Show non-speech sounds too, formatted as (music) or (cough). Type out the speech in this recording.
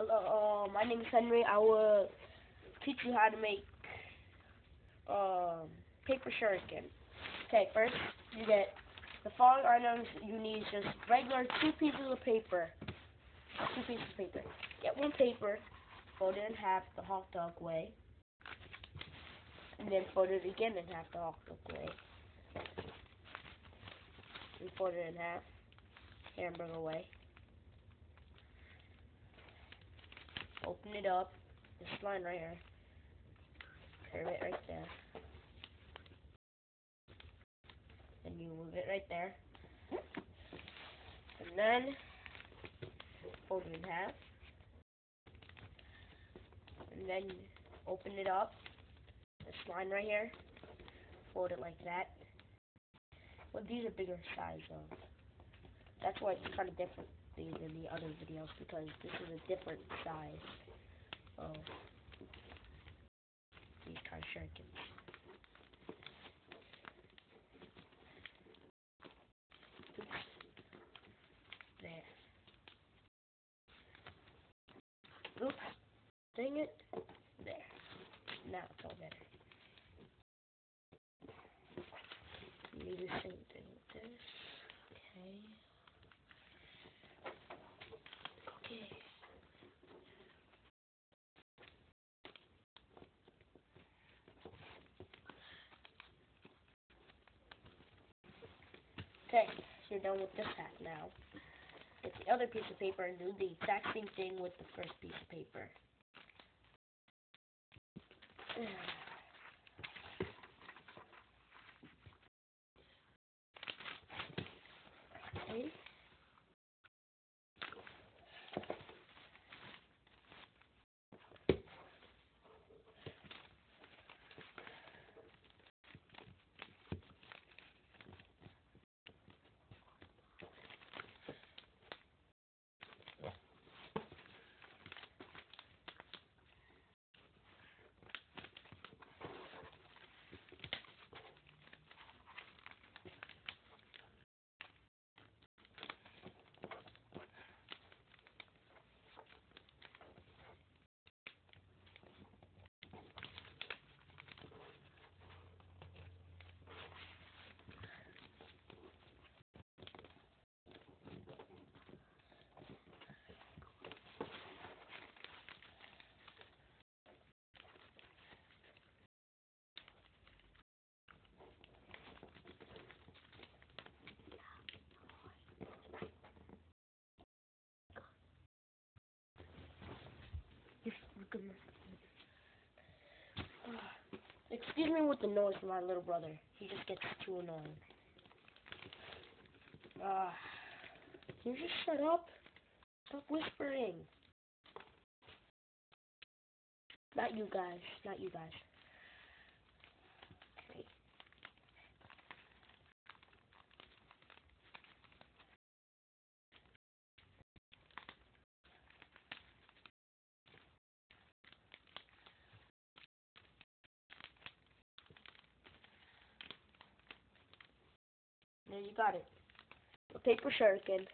Hello, uh, my name is Henry. I will teach you how to make um, paper shuriken. Okay, first you get the following items you need just regular two pieces of paper. Two pieces of paper. Get one paper, fold it in half the hot dog way, and then fold it again in half the hot dog way. And fold it in half, hamburger way. Open it up, this line right here. Curve it right there. Then you move it right there. And then fold it in half. And then open it up. This line right here. Fold it like that. Well, these are bigger size though. That's why it's kind of different than the other videos because this is a different size of these shurikens. There. Oops. Dang it. There. Now it's all better. Do the same thing with this. Okay. Okay. Okay, you're done with this half now. Get the other piece of paper and do the exact same thing with the first piece of paper. (sighs) Okay. Me with the noise from my little brother. He just gets too annoying. Ah, can you just shut up? Stop whispering. Not you guys. Not you guys. There you got it. A paper shuriken.